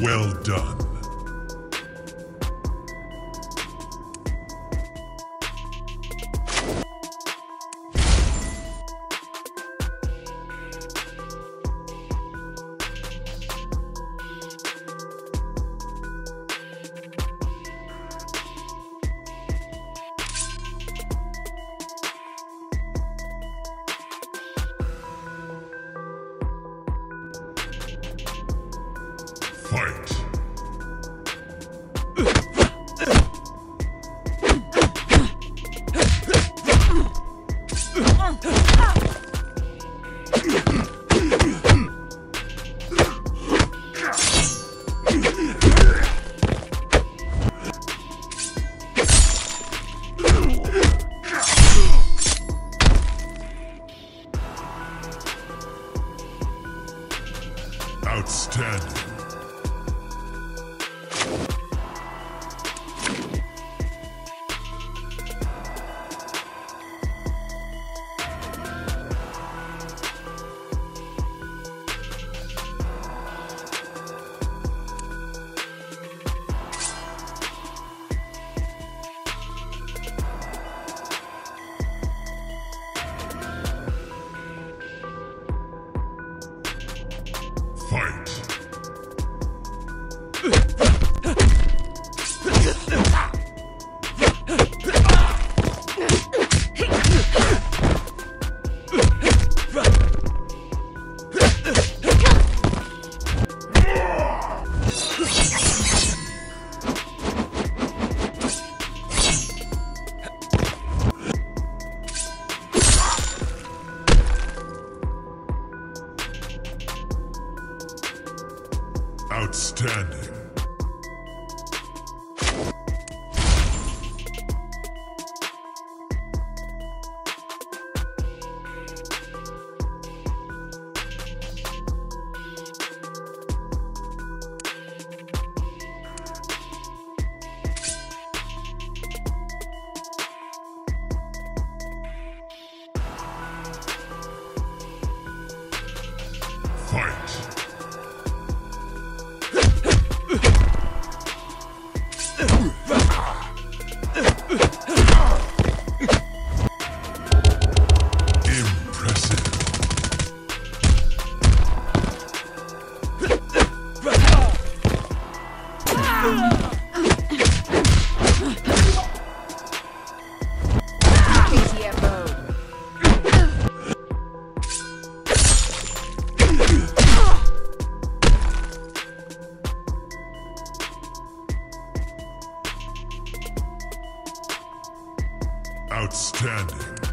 Well done. Fight! Outstanding.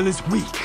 Will is weak.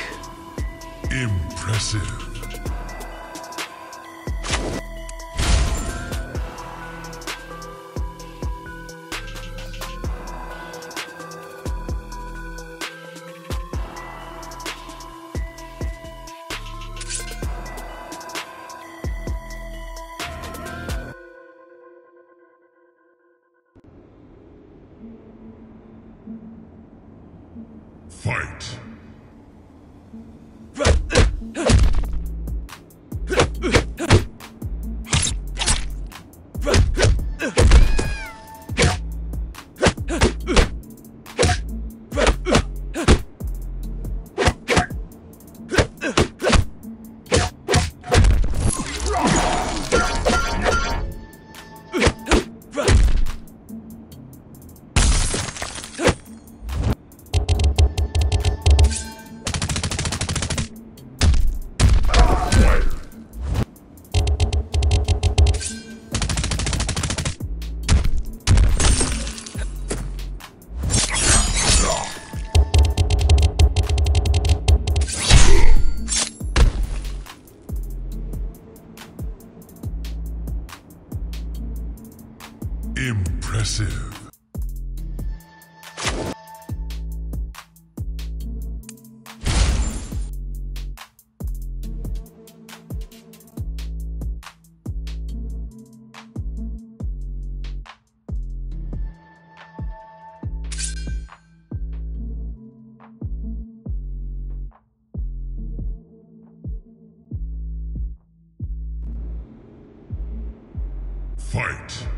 Fight.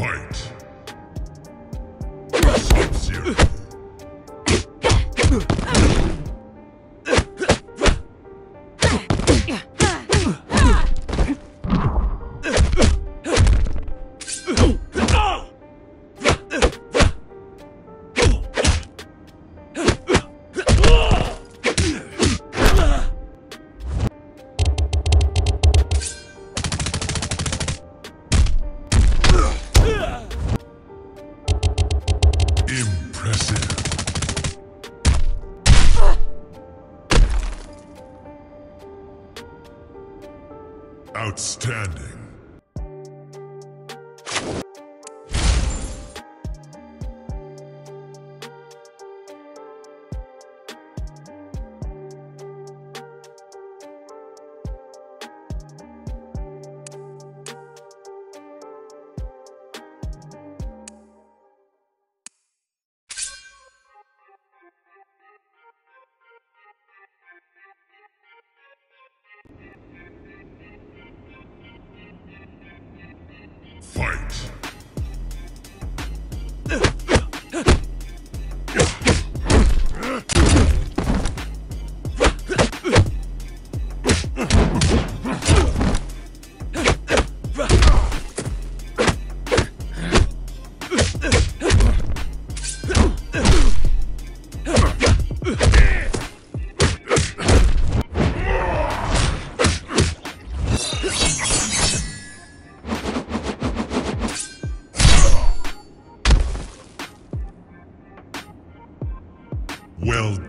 Fight. Sub-Zero.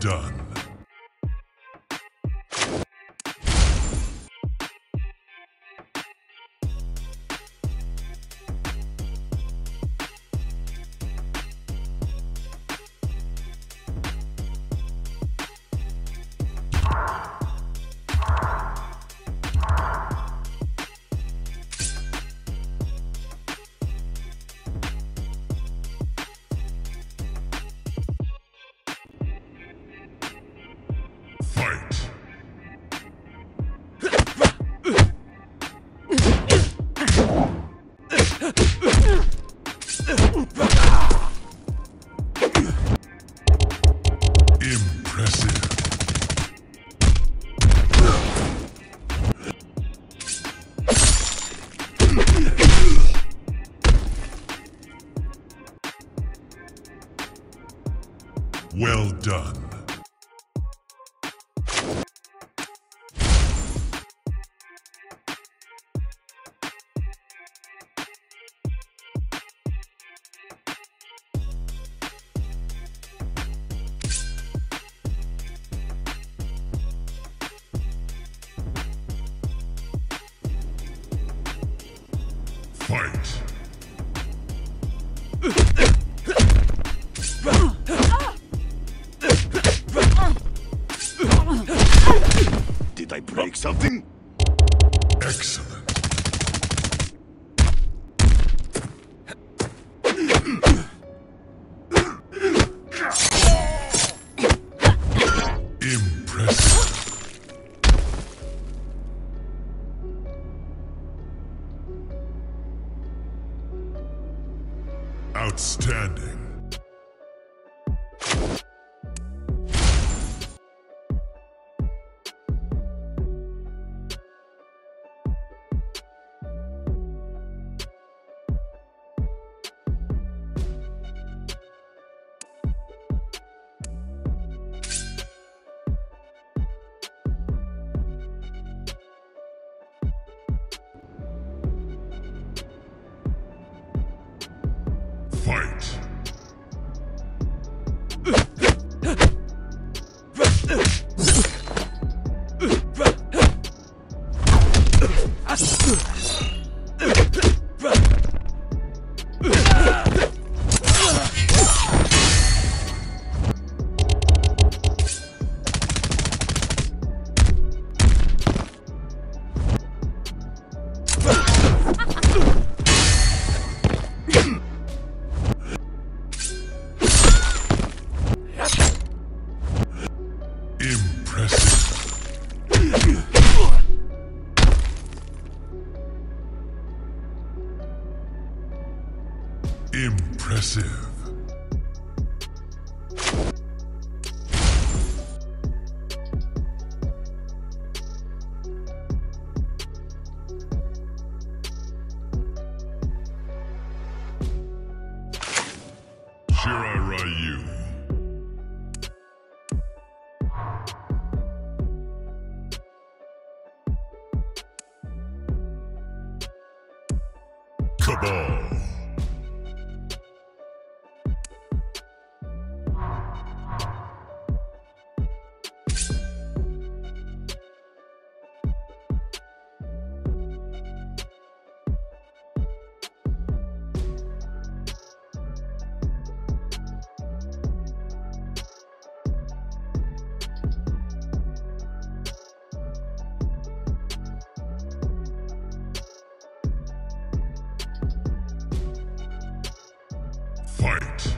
Done. Did I break something? Outstanding. Cabal. Fight.